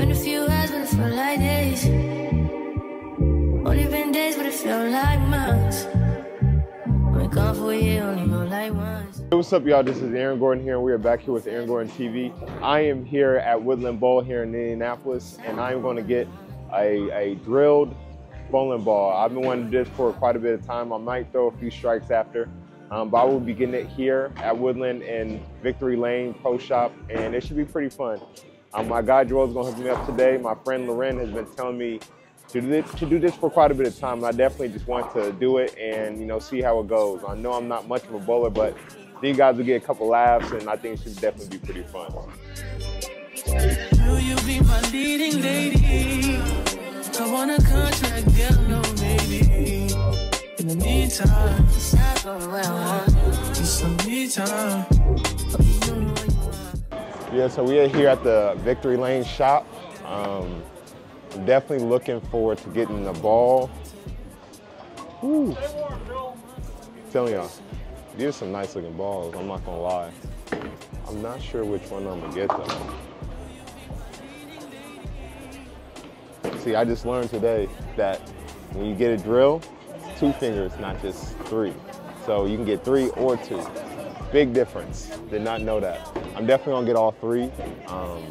Been a few hours, but it felt like days. Only been days, but it felt like months. Hey, what's up, y'all? This is Eron Gordon here, and we are back here with Eron Gordon TV. I am here at Woodland Bowl here in Indianapolis, and I am going to get a, a drilled bowling ball. I've been wanting this for quite a bit of time. I might throw a few strikes after, um, but I will be getting it here at Woodland in Victory Lane Pro Shop, and it should be pretty fun. Um, my guy Joel is going to hook me up today. My friend Loren has been telling me to do, this, to do this for quite a bit of time. And I definitely just want to do it and you know see how it goes. I know I'm not much of a bowler, but these guys will get a couple laughs, and I think it should definitely be pretty fun. Will you be my leading lady? I want a contract, girl, no maybe. In the meantime, Stop going where just some me time. Yeah, so we are here at the Victory Lane shop. Um, definitely looking forward to getting the ball. Woo. Telling y'all, these are some nice looking balls. I'm not gonna lie. I'm not sure which one I'm gonna get though. See, I just learned today that when you get a drill, two fingers, not just three. So you can get three or two. Big difference. Did not know that. I'm definitely gonna get all three. Um,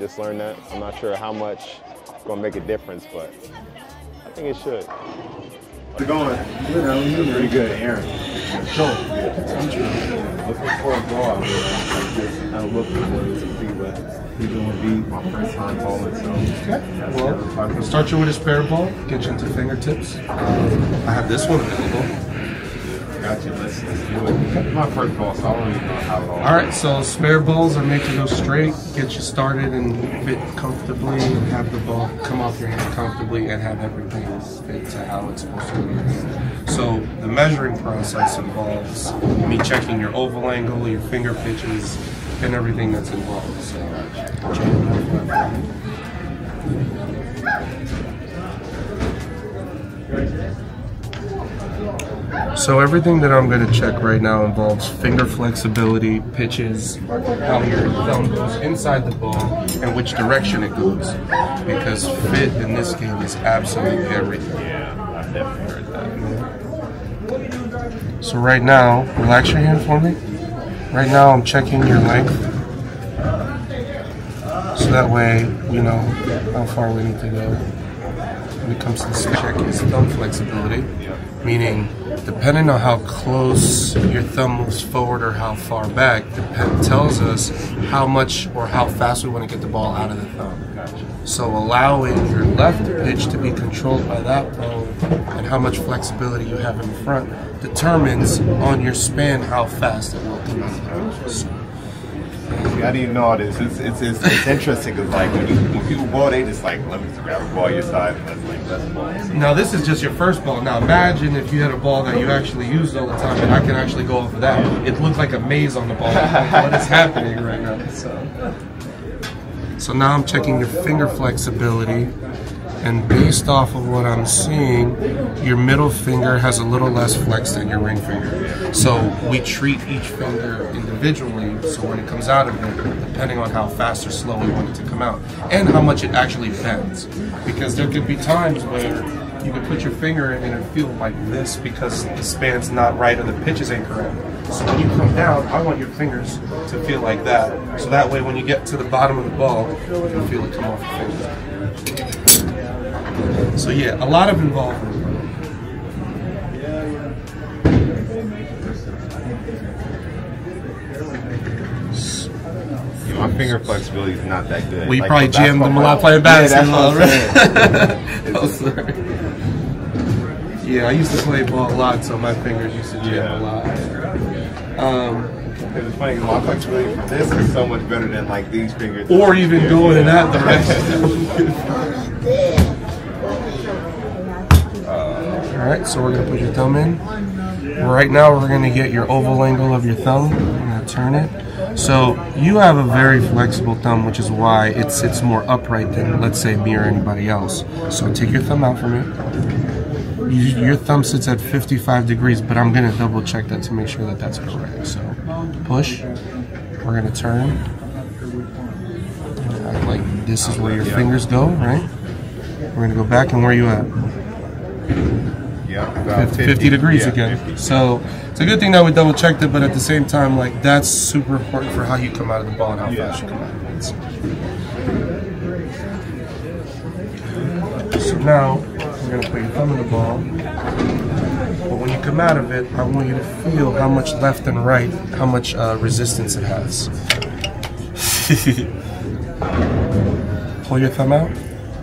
just learned that. I'm not sure how much it's gonna make a difference, but I think it should. How's it going? Good, how are you? Pretty good, Eron. So, looking for a ball out here. I look for it to see what he's going to be. My first time bowling, so. that's Well, the other I'll start you with a spare ball, get you into fingertips. Um, I have this one available. You. Let's, let's do it. My first ball, so I don't even know how. All right, so spare balls are made to go straight, get you started and fit comfortably, and have the ball come off your hand comfortably, and have everything fit to how it's supposed to hand. So the measuring process involves me checking your oval angle, your finger pitches, and everything that's involved. So, So everything that I'm going to check right now involves finger flexibility, pitches, how your thumb goes inside the ball, and which direction it goes. Because fit in this game is absolutely everything. Yeah, I've definitely heard that. So right now, relax your hand for me. Right now, I'm checking your length. So that way, you know how far we need to go. When it comes to the check is thumb flexibility, meaning depending on how close your thumb moves forward or how far back, tells us how much or how fast we want to get the ball out of the thumb. So allowing your left pitch to be controlled by that bone and how much flexibility you have in front determines on your span how fast it will come out. See, I didn't even know all this. It's, it's, it's, it's interesting because, like, when, you, when people ball, they just like, let me grab a ball your side and let's, like, let's ball. Now this is just your first ball. Now imagine if you had a ball that you actually used all the time, and I can actually go of that. It looks like a maze on the ball. Like, what is happening right now? So, so now I'm checking your finger flexibility, and based off of what I'm seeing, your middle finger has a little less flex than your ring finger. So we treat each finger individually. So when it comes out of it, depending on how fast or slow we want it to come out, and how much it actually bends, because there could be times where you could put your finger in and it feel like this because the span's not right or the pitch is incorrect. So when you come down, I want your fingers to feel like that. So that way when you get to the bottom of the ball, you can feel it come off your fingers. So yeah, a lot of involvement. yeah, my finger flexibility is not that good. Well, you Like, probably jammed them a lot playing Yeah, basketball, saying. Oh, sorry. Yeah, I used to play ball a lot, so my fingers used to jam Yeah. a lot. Um, It's funny my flexibility for this is so much better than like these fingers. or even Yeah, going in yeah. that direction. All right, so we're gonna put your thumb in. Right now, we're gonna get your oval angle of your thumb. We're gonna turn it. So you have a very flexible thumb, which is why it sits more upright than, let's say, me or anybody else. So take your thumb out from me. You, your thumb sits at 55 degrees, but I'm gonna double check that to make sure that that's correct. So push. We're gonna turn. Like this is where your fingers go, right? We're gonna go back and where you at? Yeah, 50, 50 degrees yeah, again. 50. So it's a good thing that we double checked it, but at the same time, like that's super important for how you come out of the ball and how Yeah. fast you come out of it. So now we're gonna put your thumb in the ball. But when you come out of it, I want you to feel how much left and right, how much uh, resistance it has. Pull your thumb out.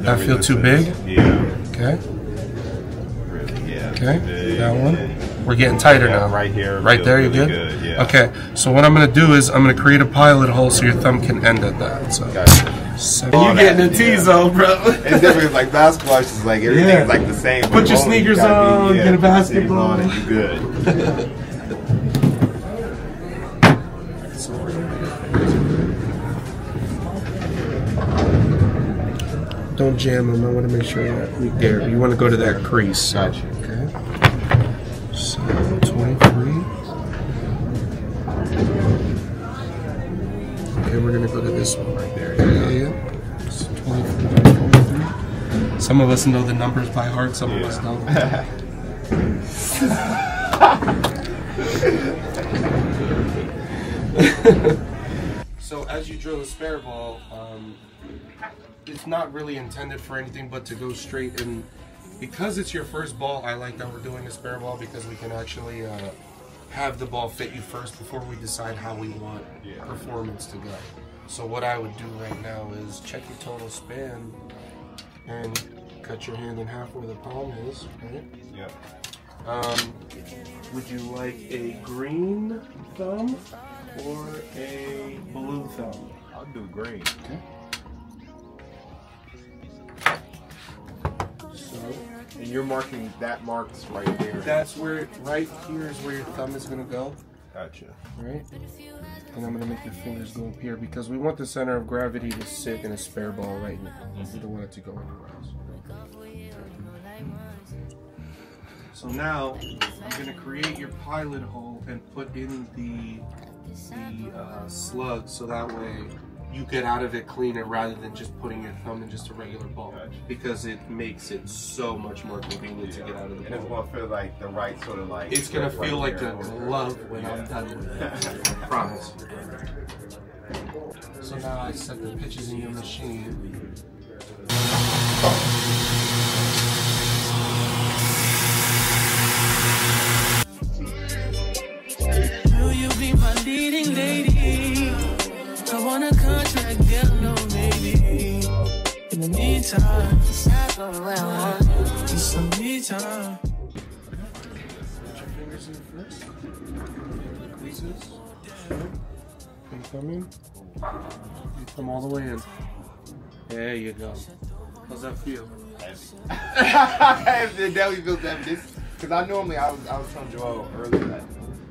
That feel too big? Yeah. Okay. Yeah. Okay, that one. We're getting tighter Yeah, now. right here Right there, you really good? good, yeah. Okay, so what I'm gonna do is I'm gonna create a pilot hole so your thumb can end at that. So, Gotcha. seven. All that, yeah. zone, bro. It's different. Like basketball. It's just like everything's Yeah. like the same. Put but your bowling, you sneakers on, be- get a put your sneakers basketball. on and you good. Don't jam them. I want to make sure that we there. You want to go to that crease. Gotcha. We're gonna go to this one right there. Yeah, yeah. It's 23, 23. Some of us know the numbers by heart. Some of us don't. So as you drill a spare ball, um, it's not really intended for anything but to go straight and Because it's your first ball, I like that we're doing a spare ball because we can actually uh, have the ball fit you first before we decide how we want performance to go. So what I would do right now is check your total span and cut your hand in half where the palm is. Right? Yep. Um, would you like a green thumb or a blue thumb? I'll do green. So And you're marking that marks right there. that's where, right here is where your thumb is gonna go, Gotcha. right? And I'm gonna make your fingers go up here because we want the center of gravity to sit in a spare ball right now. We don't want it to go anywhere else. So now I'm gonna create your pilot hole and put in the the uh, slug so that way you get out of it cleaner rather than just putting your thumb in just a regular ball because it makes it so much more convenient to get out of the And it's gonna feel like the right sort of like. It's gonna right feel like here. a glove when I'm done with it. I promise. So now I set the pitches in your machine. Want. just some me time. Put your fingers in first. Can you come in? You come all the way in. There you go. How's that feel? it definitely feels that this because I normally I was I was telling Joel earlier that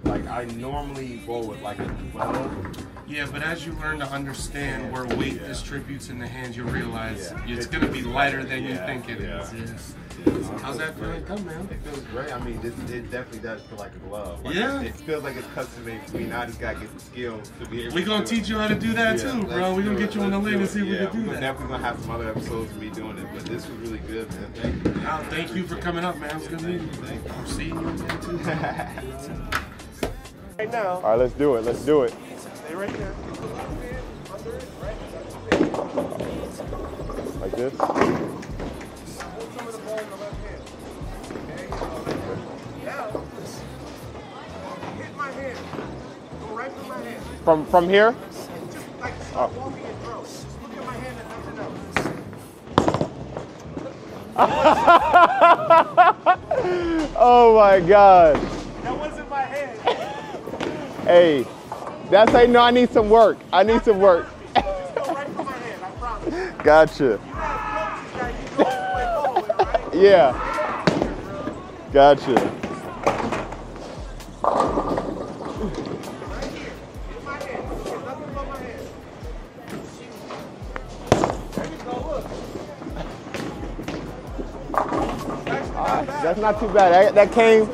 like I normally bowl with like a 12. Yeah, but as you learn to understand where weight Yeah. distributes in the hands, you realize Yeah. it's gonna be lighter than you think it yeah. is. How's that feeling? Come, man. It feels great. I mean, this, it definitely does feel like a glove. Like, Yeah. It, feels like it's custom made for me. Now I just gotta get the skills to be able. We to gonna do it. teach you how to do that Yeah, too, bro. We do gonna get you on the lane and see if we can do We're that. definitely gonna have some other episodes of me doing it, but this was really good, man. Thank you. Al, thank you for coming up, man. It's good meeting you. Thank you. I'm seeing you again too. Right now. All right, let's do it. Let's do it. Stay right there. Like this. Hit my hand. Go right through my hand. From from here. Just like Oh. walking and throw. Look at my hand and nothing else. Oh my God. That wasn't my hand. Hey, that's how you know I need some work. I need some work. Gotcha. Yeah. Gotcha. That's not. Too bad. That came.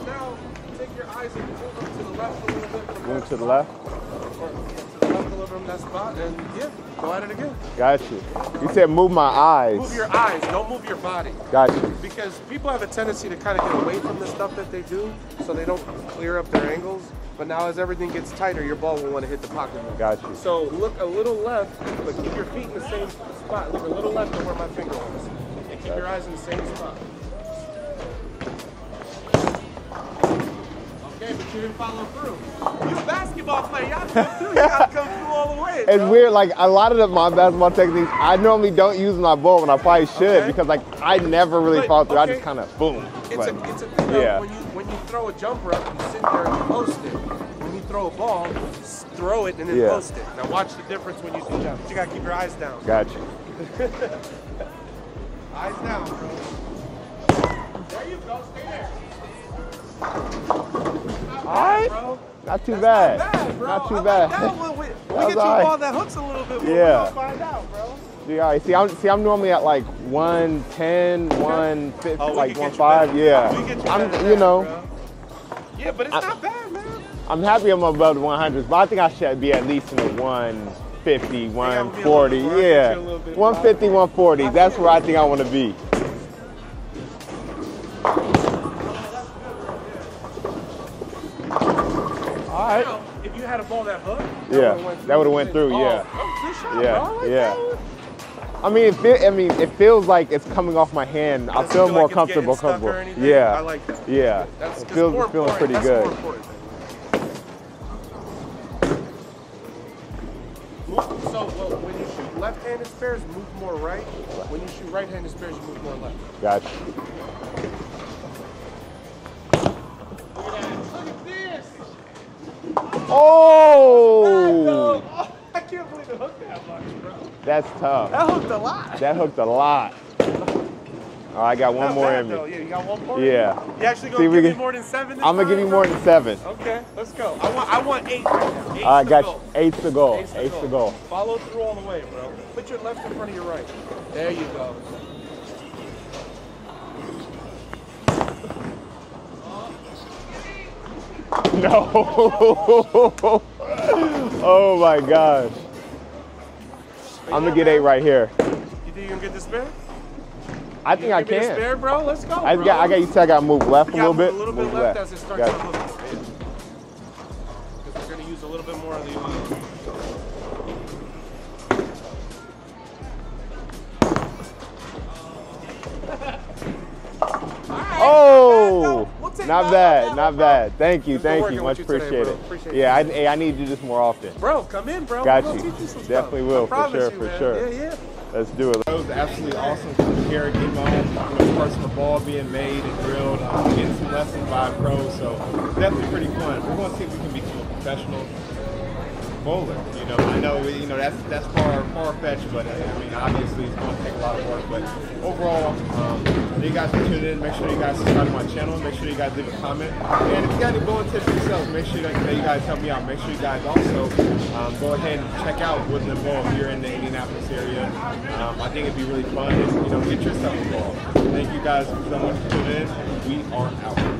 And to the left a little bit. Move to the left. To the left a little bit. that spot, and yeah, go at it again. Got you. You said move my eyes. Move your eyes, don't move your body. Got you. Because people have a tendency to kind of get away from the stuff that they do, so they don't clear up their angles. But now, as everything gets tighter, your ball will want to hit the pocket more. Got you. So look a little left, but keep your feet in the same spot. Look a little left to where my finger is, and keep your eyes in the same spot. You didn't follow through. You a basketball player, y'all come through. You gotta come through all the way. It's bro. weird, like a lot of the, my basketball techniques, I normally don't use my ball when I probably should Okay. because like I never really But, follow through. I just kind of boom. It's But- a, it's a, know, yeah. when you when you throw a jumper up, you sit there and you post it. When you throw a ball, throw it and then Yeah. post it. Now watch the difference when you do that. You gotta keep your eyes down. Got you. Eyes down, bro. There you go. Stay there. Right. Bro. Not too bad. Not, bad. Not too I like bad. that one. We, we get you a all that hooks a little bit more. Yeah. Gonna find out, bro. Yeah, right. see, I'm see, I'm normally at like 110, 150, Oh, like can get you 15. Yeah. We get you I'm, you know, bro. Yeah, but it's I- not bad, man. I'm happy I'm above the 100s, but I think I should be at least in the 150, gotta be a little 140. more. I get Yeah. you a little bit 150, 140. That's where I think I want to be. Yeah, that would've went through, Oh, yeah. oh, shot, Yeah, oh, bro. I yeah. I mean, it feel, I mean, it feels like it's coming off my hand. I feel feel more like comfortable. comfortable. Yeah. I like that. Yeah. That's it 'cause feels more it's feeling pretty That's good. More important thing. Move, so, well, when you shoot left-handed spares, move more right. When you shoot right-handed spares, you move more left. Gotcha. Look at that. Look at this. Oh, Oh, I can't believe it hooked that much, bro. That's tough. That hooked a lot. That hooked a lot. All right, I got one Not more bad, in me. though. Yeah, you got one more. Yeah. You actually See, gonna we give me more than seven? This I'm gonna give you more than seven. Okay, let's go. I want I want eight right now. Eight All right, to got go. you. Eight to go. Eight to Eight go. to go. Follow through all the way, bro. Put your left in front of your right. There you go. No. oh my gosh. I'm gonna get eight right here. You think you can get the spare? I think I Give me a can. spare, bro. Let's go. I bro. got. I got. You said I got to move left a little bit. a little bit left, as it starts to hook. Because we're gonna use a little bit more of the. Not that, bad, that not one, bad. Thank you, thank you, much you today, appreciated. bro. Appreciate yeah, I, you. hey, I need you just more often. Bro, come in, bro. Got We'll you. teach you some Definitely stuff. will, I for sure, you, for man. sure. Yeah, yeah. Let's do it. It was absolutely awesome to hear it get my own you know, personal ball being made and drilled, um, getting some lessons by a pro. So definitely pretty fun. We're going to see if we can become a professional bowler. You know, I know you know that's that's far far fetched, but I mean obviously it's going to take a lot of work. But overall, um, you guys for tuning in. Make sure you guys subscribe to my channel. Make sure you guys leave a comment. And if you got any bowling tips yourselves, make sure that you guys help me out. Make sure you guys also um, go ahead and check out Woodland Bowl if you're in the Indianapolis area. Um, I think it'd be really fun. And, you know, get yourself involved. Thank you guys so much for tuning in. We are out.